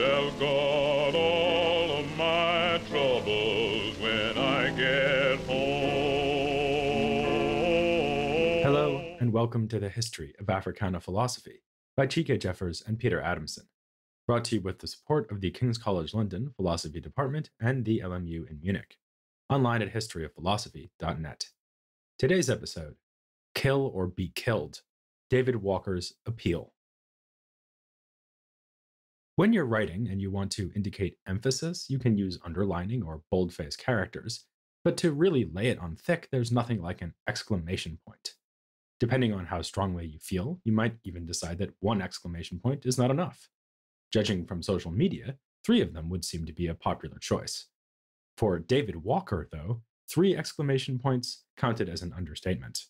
Tell God all of my troubles when I get home. Hello, and welcome to the History of Africana Philosophy by Chike Jeffers and Peter Adamson, brought to you with the support of the King's College London Philosophy Department and the LMU in Munich, online at historyofphilosophy.net. Today's episode Kill or Be Killed David Walker's Appeal. When you're writing and you want to indicate emphasis, you can use underlining or boldface characters, but to really lay it on thick, there's nothing like an exclamation point. Depending on how strongly you feel, you might even decide that one exclamation point is not enough. Judging from social media, three of them would seem to be a popular choice. For David Walker, though, three exclamation points counted as an understatement.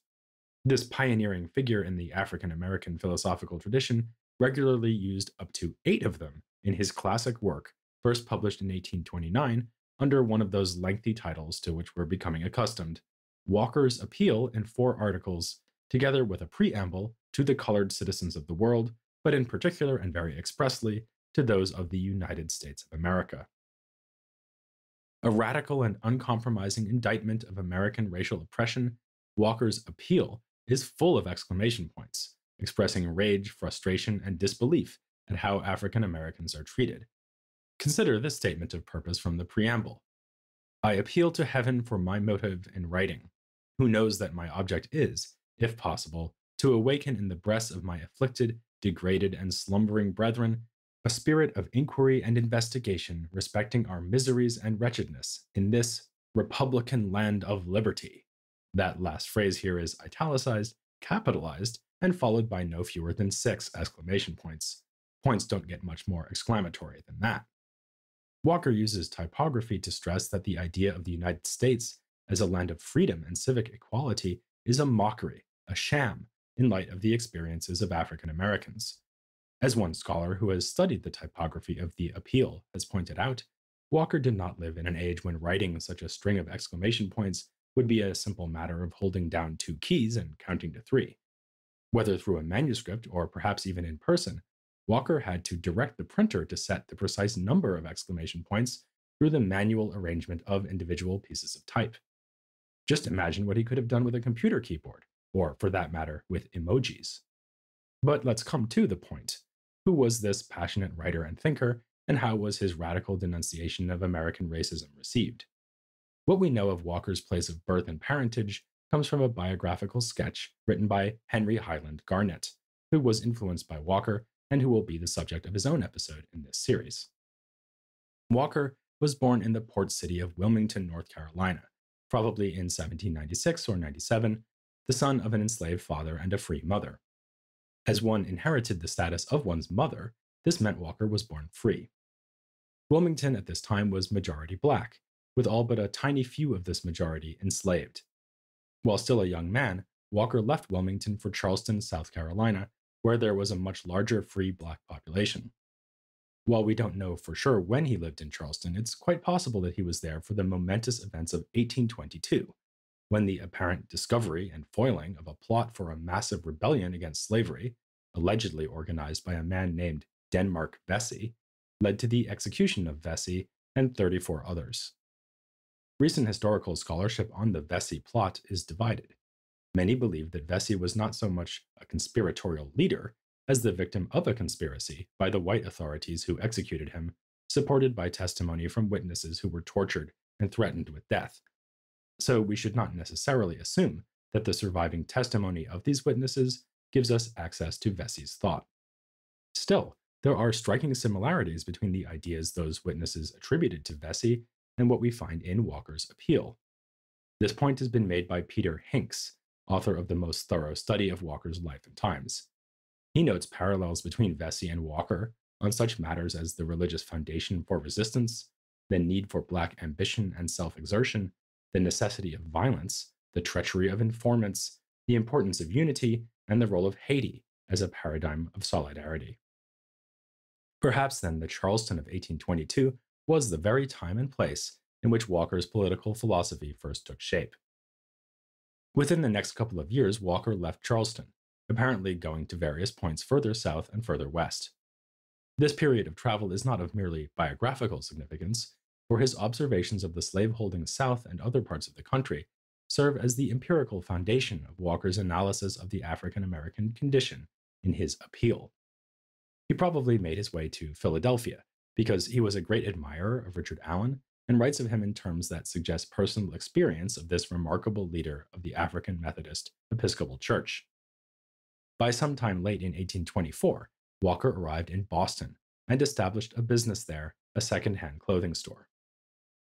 This pioneering figure in the African American philosophical tradition regularly used up to eight of them in his classic work, first published in 1829 under one of those lengthy titles to which we're becoming accustomed Walker's Appeal in four articles, together with a preamble to the colored citizens of the world, but in particular and very expressly to those of the United States of America. A radical and uncompromising indictment of American racial oppression, Walker's Appeal is full of exclamation points, expressing rage, frustration, and disbelief at how African Americans are treated. Consider this statement of purpose from the preamble I appeal to heaven for my motive in writing, who knows that my object is, if possible, to awaken in the breasts of my afflicted, degraded, and slumbering brethren a spirit of inquiry and investigation respecting our miseries and wretchedness in this Republican land of liberty. That last phrase here is italicized, capitalized, and followed by no fewer than six exclamation points. Points don't get much more exclamatory than that. Walker uses typography to stress that the idea of the United States as a land of freedom and civic equality is a mockery, a sham, in light of the experiences of African Americans. As one scholar who has studied the typography of the Appeal has pointed out, Walker did not live in an age when writing such a string of exclamation points would be a simple matter of holding down two keys and counting to three. Whether through a manuscript or perhaps even in person, Walker had to direct the printer to set the precise number of exclamation points through the manual arrangement of individual pieces of type. Just imagine what he could have done with a computer keyboard, or for that matter, with emojis. But let's come to the point. Who was this passionate writer and thinker, and how was his radical denunciation of American racism received? What we know of Walker's place of birth and parentage comes from a biographical sketch written by Henry Highland Garnet, who was influenced by Walker and who will be the subject of his own episode in this series. Walker was born in the port city of Wilmington, North Carolina, probably in 1796 or 97, the son of an enslaved father and a free mother. As one inherited the status of one's mother, this meant Walker was born free. Wilmington at this time was majority black, with all but a tiny few of this majority enslaved. While still a young man, Walker left Wilmington for Charleston, South Carolina, where there was a much larger free black population. While we don't know for sure when he lived in Charleston, it's quite possible that he was there for the momentous events of 1822, when the apparent discovery and foiling of a plot for a massive rebellion against slavery, allegedly organized by a man named Denmark Vesey, led to the execution of Vesey and 34 others. Recent historical scholarship on the Vesey plot is divided. Many believe that Vesey was not so much a conspiratorial leader as the victim of a conspiracy by the white authorities who executed him, supported by testimony from witnesses who were tortured and threatened with death. So we should not necessarily assume that the surviving testimony of these witnesses gives us access to Vesey's thought. Still, there are striking similarities between the ideas those witnesses attributed to Vesey and what we find in Walker's appeal. This point has been made by Peter Hinks, author of the most thorough study of Walker's life and times. He notes parallels between Vesey and Walker on such matters as the religious foundation for resistance, the need for Black ambition and self exertion, the necessity of violence, the treachery of informants, the importance of unity, and the role of Haiti as a paradigm of solidarity. Perhaps then the Charleston of 1822 was the very time and place in which Walker's political philosophy first took shape. Within the next couple of years, Walker left Charleston, apparently going to various points further south and further west. This period of travel is not of merely biographical significance, for his observations of the slaveholding South and other parts of the country serve as the empirical foundation of Walker's analysis of the African American condition in his appeal. He probably made his way to Philadelphia because he was a great admirer of Richard Allen and writes of him in terms that suggest personal experience of this remarkable leader of the African Methodist Episcopal Church. By some time late in 1824, Walker arrived in Boston and established a business there, a second-hand clothing store.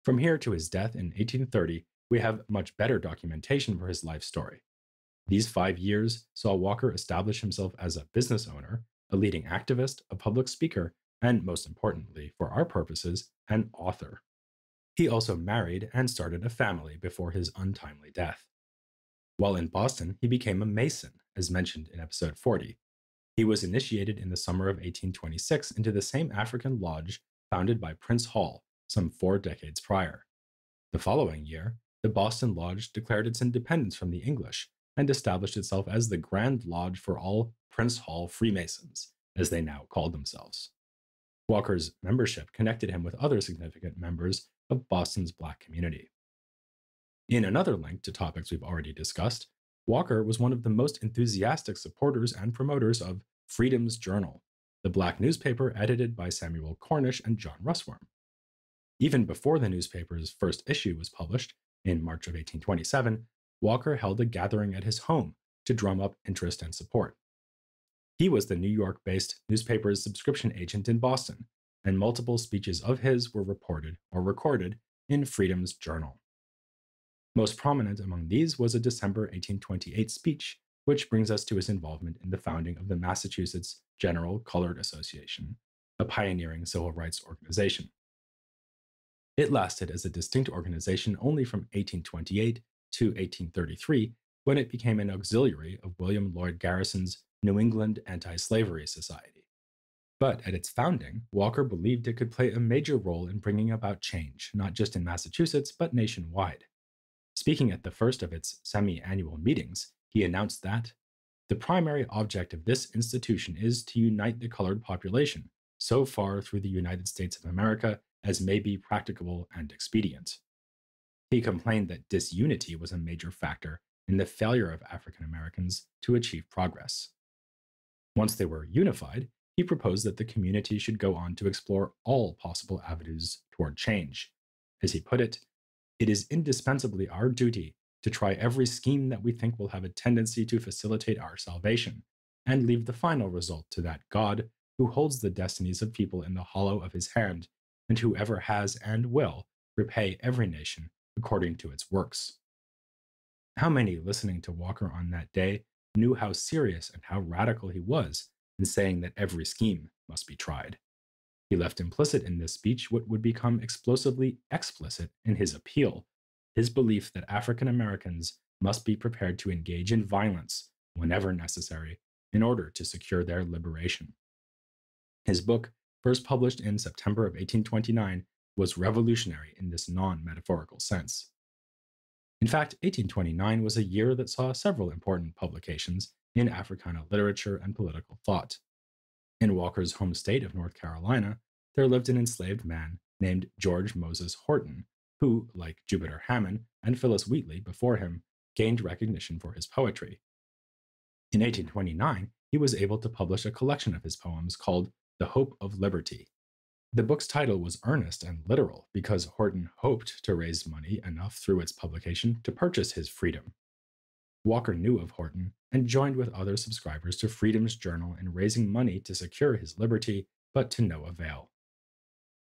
From here to his death in 1830, we have much better documentation for his life story. These five years saw Walker establish himself as a business owner, a leading activist, a public speaker, and most importantly, for our purposes, an author. He also married and started a family before his untimely death. While in Boston, he became a Mason, as mentioned in episode 40. He was initiated in the summer of 1826 into the same African lodge founded by Prince Hall some four decades prior. The following year, the Boston Lodge declared its independence from the English and established itself as the Grand Lodge for all Prince Hall Freemasons, as they now called themselves. Walker's membership connected him with other significant members of Boston's Black community. In another link to topics we've already discussed, Walker was one of the most enthusiastic supporters and promoters of Freedom's Journal, the black newspaper edited by Samuel Cornish and John Russwurm. Even before the newspaper's first issue was published, in March of 1827, Walker held a gathering at his home to drum up interest and support. He was the New York based newspaper's subscription agent in Boston, and multiple speeches of his were reported or recorded in Freedom's Journal. Most prominent among these was a December 1828 speech, which brings us to his involvement in the founding of the Massachusetts General Colored Association, a pioneering civil rights organization. It lasted as a distinct organization only from 1828 to 1833, when it became an auxiliary of William Lloyd Garrison's New England Anti Slavery Society. But at its founding, Walker believed it could play a major role in bringing about change, not just in Massachusetts, but nationwide. Speaking at the first of its semi annual meetings, he announced that the primary object of this institution is to unite the colored population so far through the United States of America as may be practicable and expedient. He complained that disunity was a major factor in the failure of African Americans to achieve progress. Once they were unified, he proposed that the community should go on to explore all possible avenues toward change. As he put it, it is indispensably our duty to try every scheme that we think will have a tendency to facilitate our salvation, and leave the final result to that God who holds the destinies of people in the hollow of his hand, and whoever has and will repay every nation according to its works. How many listening to Walker on that day knew how serious and how radical he was in saying that every scheme must be tried? He left implicit in this speech what would become explosively explicit in his appeal his belief that African Americans must be prepared to engage in violence whenever necessary in order to secure their liberation. His book, first published in September of 1829, was revolutionary in this non metaphorical sense. In fact, 1829 was a year that saw several important publications in Africana literature and political thought. In Walker's home state of North Carolina, there lived an enslaved man named George Moses Horton, who, like Jupiter Hammon and Phillis Wheatley before him, gained recognition for his poetry. In 1829, he was able to publish a collection of his poems called The Hope of Liberty. The book's title was earnest and literal because Horton hoped to raise money enough through its publication to purchase his freedom. Walker knew of Horton and joined with other subscribers to Freedom's Journal in raising money to secure his liberty, but to no avail.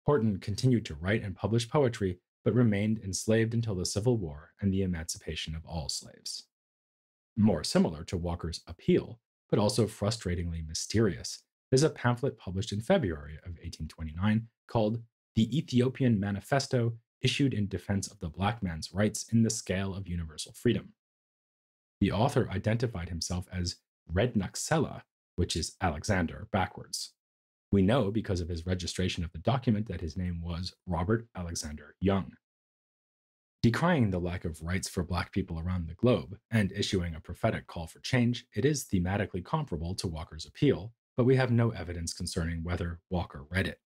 Horton continued to write and publish poetry, but remained enslaved until the Civil War and the emancipation of all slaves. More similar to Walker's appeal, but also frustratingly mysterious, is a pamphlet published in February of 1829 called The Ethiopian Manifesto Issued in Defense of the Black Man's Rights in the Scale of Universal Freedom. The author identified himself as Rednaxela, which is Alexander backwards. We know because of his registration of the document that his name was Robert Alexander Young. Decrying the lack of rights for Black people around the globe and issuing a prophetic call for change, it is thematically comparable to Walker's appeal, but we have no evidence concerning whether Walker read it.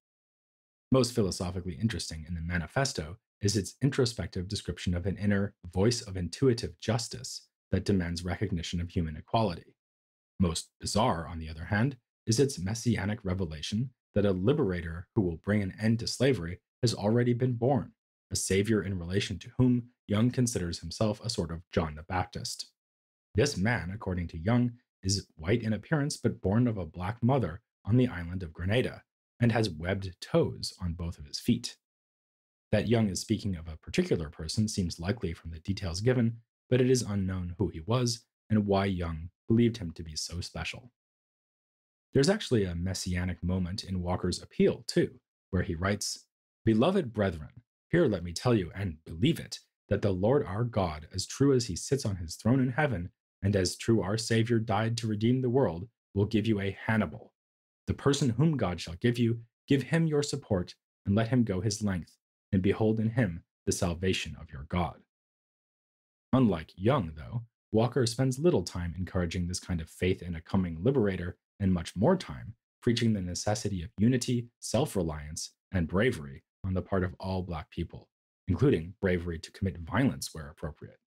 Most philosophically interesting in the manifesto is its introspective description of an inner voice of intuitive justice that demands recognition of human equality. Most bizarre, on the other hand, is its messianic revelation that a liberator who will bring an end to slavery has already been born, a savior in relation to whom Young considers himself a sort of John the Baptist. This man, according to Young, is white in appearance but born of a black mother on the island of Grenada and has webbed toes on both of his feet. That Young is speaking of a particular person seems likely from the details given, but it is unknown who he was and why Young believed him to be so special. There's actually a messianic moment in Walker's appeal, too, where he writes Beloved brethren, here let me tell you, and believe it, that the Lord our God, as true as he sits on his throne in heaven, and as true our Savior died to redeem the world, will give you a Hannibal. The person whom God shall give you, give him your support, and let him go his length, and behold in him the salvation of your God. Unlike Young, though, Walker spends little time encouraging this kind of faith in a coming liberator and much more time preaching the necessity of unity, self reliance, and bravery on the part of all Black people, including bravery to commit violence where appropriate.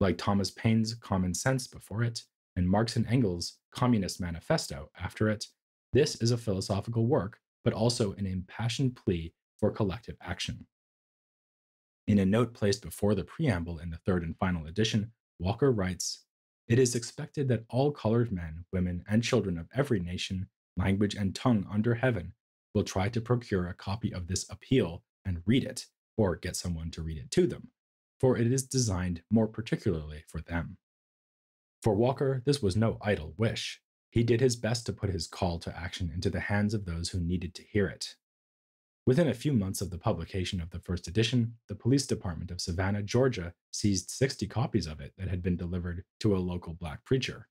Like Thomas Paine's Common Sense before it, and Marx and Engels' Communist Manifesto after it, this is a philosophical work, but also an impassioned plea for collective action. In a note placed before the preamble in the third and final edition, Walker writes It is expected that all colored men, women, and children of every nation, language, and tongue under heaven will try to procure a copy of this appeal and read it, or get someone to read it to them, for it is designed more particularly for them. For Walker, this was no idle wish. He did his best to put his call to action into the hands of those who needed to hear it. Within a few months of the publication of the first edition, the police department of Savannah, Georgia, seized 60 copies of it that had been delivered to a local black preacher.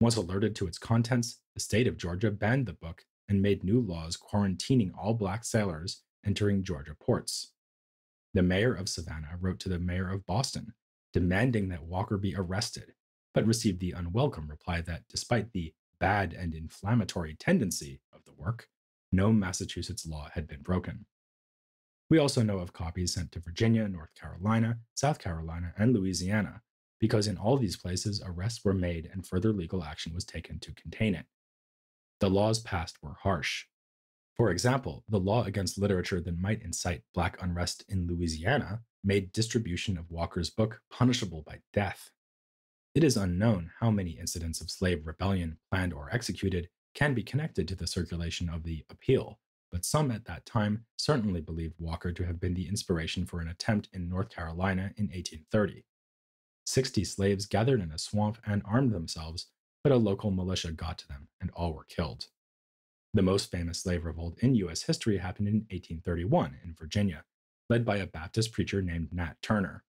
Once alerted to its contents, the state of Georgia banned the book and made new laws quarantining all black sailors entering Georgia ports. The mayor of Savannah wrote to the mayor of Boston, demanding that Walker be arrested, but received the unwelcome reply that despite the bad and inflammatory tendency of the work, no Massachusetts law had been broken. We also know of copies sent to Virginia, North Carolina, South Carolina, and Louisiana, because in all these places arrests were made and further legal action was taken to contain it. The laws passed were harsh. For example, the law against literature that might incite Black unrest in Louisiana made distribution of Walker's book punishable by death. It is unknown how many incidents of slave rebellion, planned or executed, can be connected to the circulation of the appeal, but some at that time certainly believed Walker to have been the inspiration for an attempt in North Carolina in 1830. Sixty slaves gathered in a swamp and armed themselves, but a local militia got to them, and all were killed. The most famous slave revolt in U.S. history happened in 1831 in Virginia, led by a Baptist preacher named Nat Turner.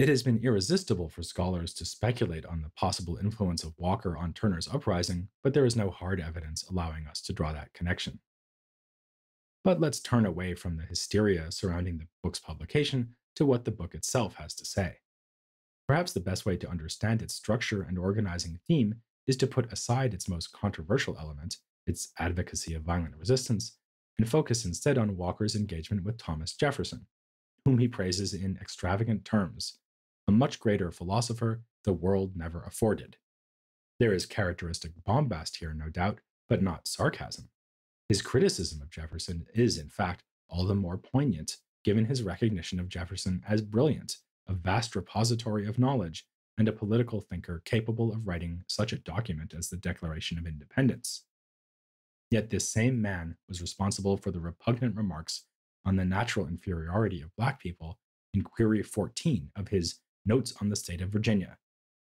It has been irresistible for scholars to speculate on the possible influence of Walker on Turner's uprising, but there is no hard evidence allowing us to draw that connection. But let's turn away from the hysteria surrounding the book's publication to what the book itself has to say. Perhaps the best way to understand its structure and organizing theme is to put aside its most controversial element, its advocacy of violent resistance, and focus instead on Walker's engagement with Thomas Jefferson, whom he praises in extravagant terms a much greater philosopher the world never afforded. There is characteristic bombast here, no doubt, but not sarcasm. His criticism of Jefferson is, in fact, all the more poignant given his recognition of Jefferson as brilliant, a vast repository of knowledge, and a political thinker capable of writing such a document as the Declaration of Independence. Yet this same man was responsible for the repugnant remarks on the natural inferiority of Black people in Query 14 of his Notes on the State of Virginia,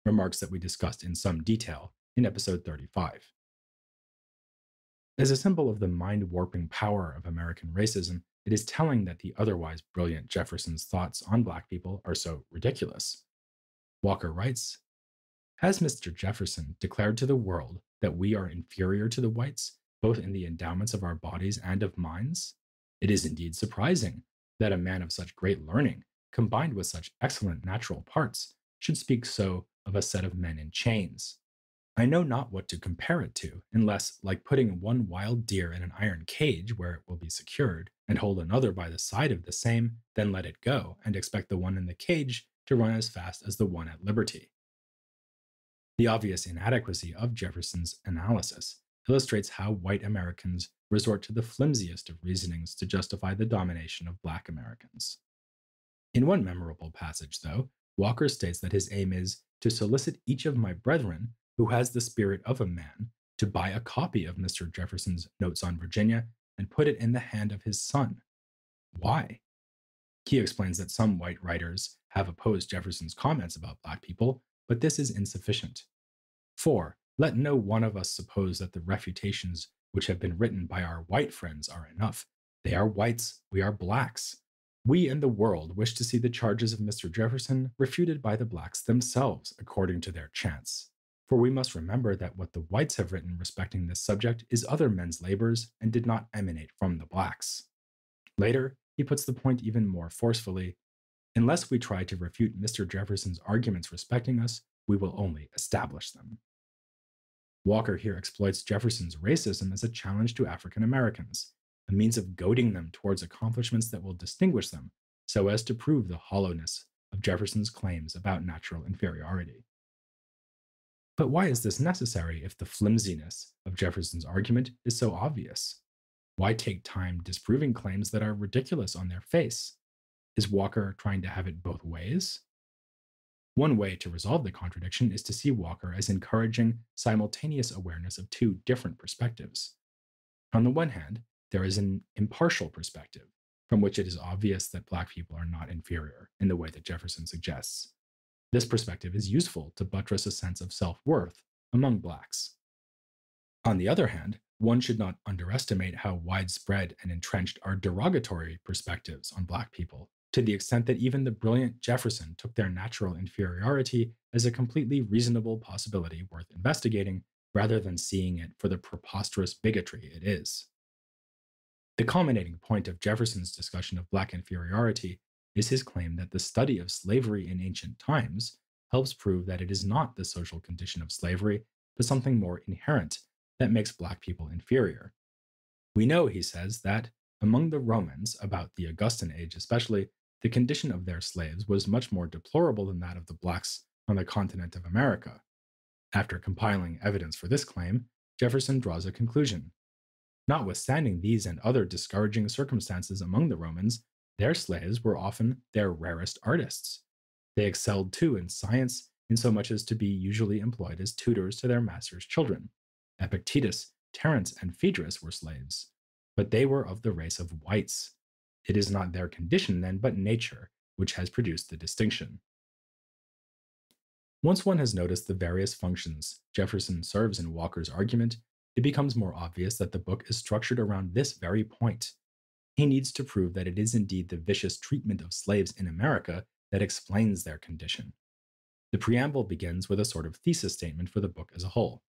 remarks that we discussed in some detail in episode 35. As a symbol of the mind warping power of American racism, it is telling that the otherwise brilliant Jefferson's thoughts on Black people are so ridiculous. Walker writes Has Mr. Jefferson declared to the world that we are inferior to the whites, both in the endowments of our bodies and of minds? It is indeed surprising that a man of such great learning combined with such excellent natural parts, should speak so of a set of men in chains. I know not what to compare it to, unless, like putting one wild deer in an iron cage where it will be secured, and hold another by the side of the same, then let it go, and expect the one in the cage to run as fast as the one at liberty. The obvious inadequacy of Jefferson's analysis illustrates how white Americans resort to the flimsiest of reasonings to justify the domination of black Americans. In one memorable passage, though, Walker states that his aim is to solicit each of my brethren who has the spirit of a man to buy a copy of Mr. Jefferson's Notes on Virginia and put it in the hand of his son. Why? He explains that some white writers have opposed Jefferson's comments about black people, but this is insufficient. 4. Let no one of us suppose that the refutations which have been written by our white friends are enough. They are whites, we are blacks. We and the world wish to see the charges of Mr. Jefferson refuted by the blacks themselves according to their chance. For we must remember that what the whites have written respecting this subject is other men's labors and did not emanate from the blacks. Later, he puts the point even more forcefully unless we try to refute Mr. Jefferson's arguments respecting us, we will only establish them. Walker here exploits Jefferson's racism as a challenge to African Americans, a means of goading them towards accomplishments that will distinguish them, so as to prove the hollowness of Jefferson's claims about natural inferiority. But why is this necessary if the flimsiness of Jefferson's argument is so obvious? Why take time disproving claims that are ridiculous on their face? Is Walker trying to have it both ways? One way to resolve the contradiction is to see Walker as encouraging simultaneous awareness of two different perspectives. On the one hand, there is an impartial perspective, from which it is obvious that Black people are not inferior in the way that Jefferson suggests. This perspective is useful to buttress a sense of self worth among Blacks. On the other hand, one should not underestimate how widespread and entrenched are derogatory perspectives on Black people to the extent that even the brilliant Jefferson took their natural inferiority as a completely reasonable possibility worth investigating rather than seeing it for the preposterous bigotry it is. The culminating point of Jefferson's discussion of Black inferiority is his claim that the study of slavery in ancient times helps prove that it is not the social condition of slavery, but something more inherent that makes Black people inferior. We know, he says, that among the Romans, about the Augustan age especially, the condition of their slaves was much more deplorable than that of the blacks on the continent of America. After compiling evidence for this claim, Jefferson draws a conclusion. Notwithstanding these and other discouraging circumstances among the Romans, their slaves were often their rarest artists. They excelled too in science, insomuch as to be usually employed as tutors to their masters' children. Epictetus, Terence, and Phaedrus were slaves, but they were of the race of whites, it is not their condition, then, but nature, which has produced the distinction. Once one has noticed the various functions Jefferson serves in Walker's argument, it becomes more obvious that the book is structured around this very point. He needs to prove that it is indeed the vicious treatment of slaves in America that explains their condition. The preamble begins with a sort of thesis statement for the book as a whole.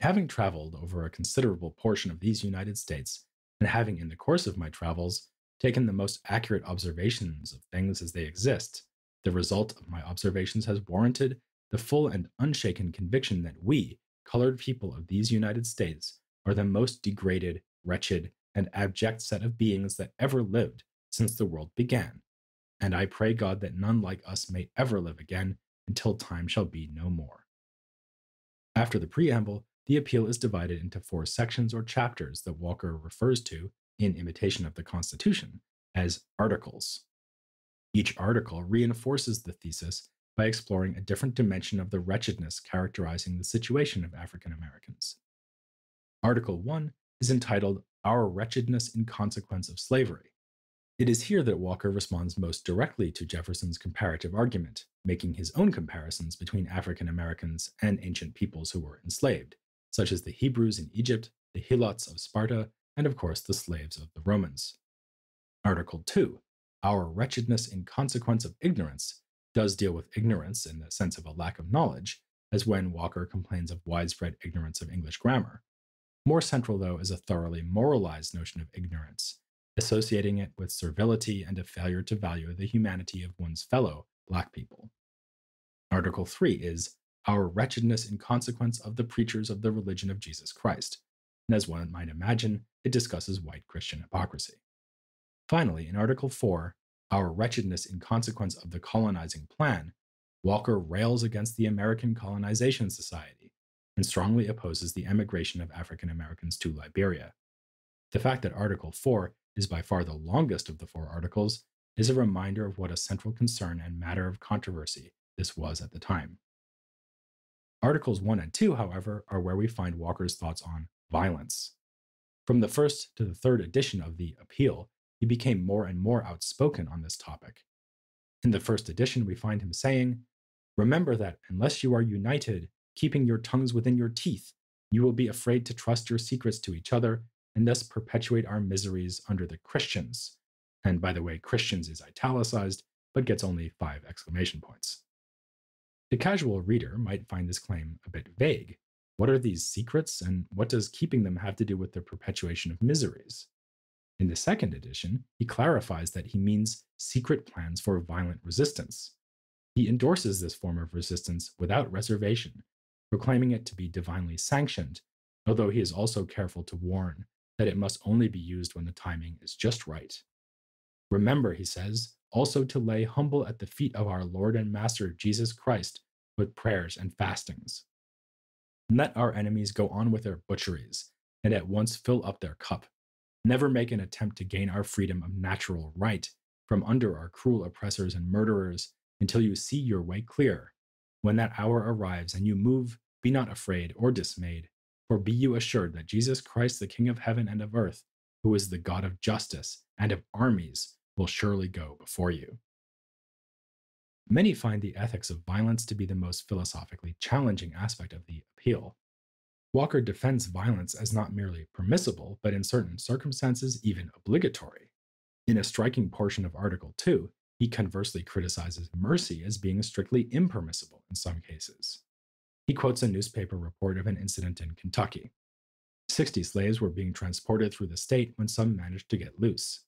Having traveled over a considerable portion of these United States, and having in the course of my travels taken the most accurate observations of things as they exist, the result of my observations has warranted the full and unshaken conviction that we, colored people of these United States, are the most degraded, wretched, and abject set of beings that ever lived since the world began. And I pray God that none like us may ever live again until time shall be no more. After the preamble, the appeal is divided into four sections or chapters that Walker refers to in imitation of the Constitution as articles. Each article reinforces the thesis by exploring a different dimension of the wretchedness characterizing the situation of African Americans. Article 1 is entitled Our Wretchedness in Consequence of Slavery. It is here that Walker responds most directly to Jefferson's comparative argument, making his own comparisons between African Americans and ancient peoples who were enslaved, such as the Hebrews in Egypt, the Helots of Sparta, and of course the slaves of the Romans. Article 2, Our Wretchedness in Consequence of Ignorance, does deal with ignorance in the sense of a lack of knowledge, as when Walker complains of widespread ignorance of English grammar. More central, though, is a thoroughly moralized notion of ignorance, associating it with servility and a failure to value the humanity of one's fellow Black people. Article 3 is our wretchedness in consequence of the preachers of the religion of Jesus Christ. And as one might imagine, it discusses white Christian hypocrisy. Finally, in Article 4, Our Wretchedness in Consequence of the Colonizing Plan, Walker rails against the American Colonization Society and strongly opposes the emigration of African Americans to Liberia. The fact that Article 4 is by far the longest of the four articles is a reminder of what a central concern and matter of controversy this was at the time. Articles 1 and 2, however, are where we find Walker's thoughts on violence. From the first to the third edition of the Appeal, he became more and more outspoken on this topic. In the first edition, we find him saying, Remember that unless you are united, keeping your tongues within your teeth, you will be afraid to trust your secrets to each other and thus perpetuate our miseries under the Christians. And by the way, Christians is italicized, but gets only five exclamation points. The casual reader might find this claim a bit vague. What are these secrets, and what does keeping them have to do with the perpetuation of miseries? In the second edition, he clarifies that he means secret plans for violent resistance. He endorses this form of resistance without reservation, proclaiming it to be divinely sanctioned, although he is also careful to warn that it must only be used when the timing is just right. Remember, he says, also to lay humble at the feet of our Lord and Master Jesus Christ with prayers and fastings. Let our enemies go on with their butcheries and at once fill up their cup Never make an attempt to gain our freedom of natural right from under our cruel oppressors and murderers until you see your way clear. When that hour arrives and you move, be not afraid or dismayed, for be you assured that Jesus Christ, the King of heaven and of earth, who is the God of justice and of armies, will surely go before you. Many find the ethics of violence to be the most philosophically challenging aspect of the appeal. Walker defends violence as not merely permissible, but in certain circumstances, even obligatory. In a striking portion of Article 2, he conversely criticizes mercy as being strictly impermissible in some cases. He quotes a newspaper report of an incident in Kentucky. 60 slaves were being transported through the state when some managed to get loose.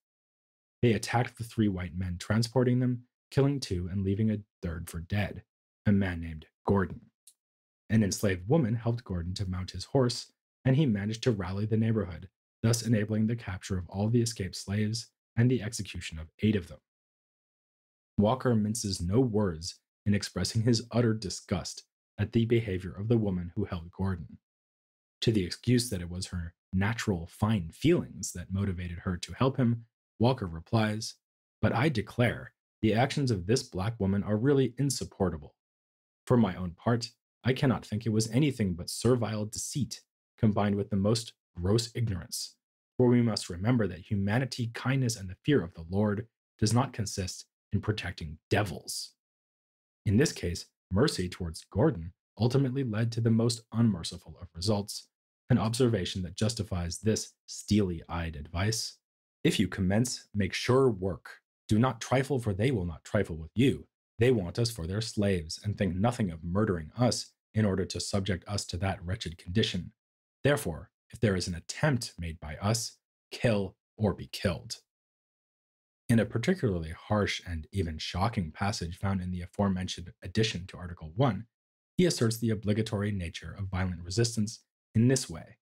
They attacked the three white men transporting them, killing two and leaving a third for dead, a man named Gordon. An enslaved woman helped Gordon to mount his horse, and he managed to rally the neighborhood, thus enabling the capture of all the escaped slaves and the execution of eight of them. Walker minces no words in expressing his utter disgust at the behavior of the woman who held Gordon. To the excuse that it was her natural fine feelings that motivated her to help him, Walker replies, But I declare, the actions of this black woman are really insupportable. For my own part, I cannot think it was anything but servile deceit combined with the most gross ignorance. For we must remember that humanity, kindness, and the fear of the Lord does not consist in protecting devils. In this case, mercy towards Gordon ultimately led to the most unmerciful of results, an observation that justifies this steely eyed advice. If you commence, make sure work. Do not trifle, for they will not trifle with you. They want us for their slaves and think nothing of murdering us in order to subject us to that wretched condition. Therefore, if there is an attempt made by us, kill or be killed. In a particularly harsh and even shocking passage found in the aforementioned addition to Article 1, he asserts the obligatory nature of violent resistance in this way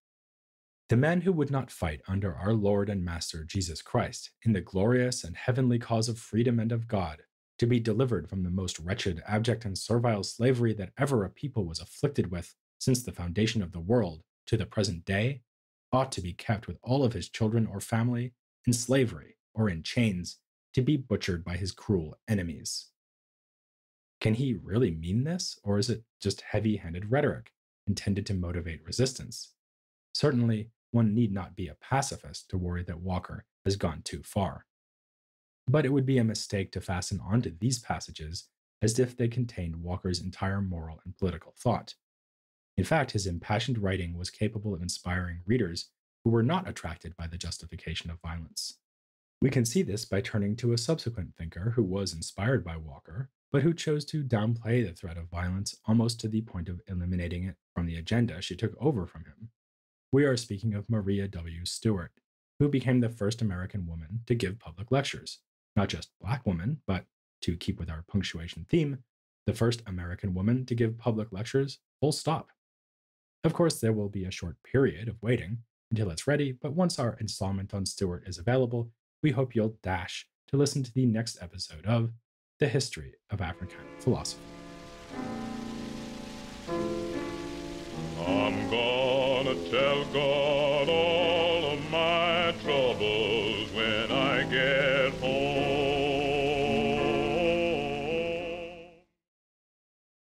The men who would not fight under our Lord and Master Jesus Christ in the glorious and heavenly cause of freedom and of God to be delivered from the most wretched, abject, and servile slavery that ever a people was afflicted with since the foundation of the world to the present day, ought to be kept with all of his children or family in slavery or in chains to be butchered by his cruel enemies. Can he really mean this, or is it just heavy handed rhetoric intended to motivate resistance? Certainly, one need not be a pacifist to worry that Walker has gone too far but it would be a mistake to fasten onto these passages as if they contained Walker's entire moral and political thought. In fact, his impassioned writing was capable of inspiring readers who were not attracted by the justification of violence. We can see this by turning to a subsequent thinker who was inspired by Walker, but who chose to downplay the threat of violence almost to the point of eliminating it from the agenda she took over from him. We are speaking of Maria W. Stewart, who became the first American woman to give public lectures not just black woman, but to keep with our punctuation theme, the first American woman to give public lectures, full stop. Of course, there will be a short period of waiting until it's ready, but once our installment on Stewart is available, we hope you'll dash to listen to the next episode of The History of African Philosophy gonna tell God all of my